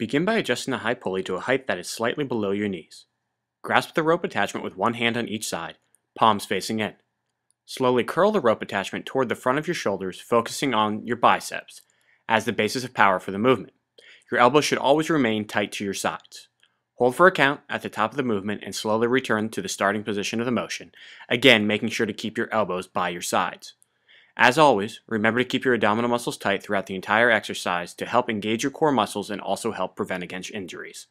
Begin by adjusting the high pulley to a height that is slightly below your knees. Grasp the rope attachment with one hand on each side, palms facing in. Slowly curl the rope attachment toward the front of your shoulders, focusing on your biceps as the basis of power for the movement. Your elbows should always remain tight to your sides. Hold for a count at the top of the movement and slowly return to the starting position of the motion, again making sure to keep your elbows by your sides. As always, remember to keep your abdominal muscles tight throughout the entire exercise to help engage your core muscles and also help prevent against injuries.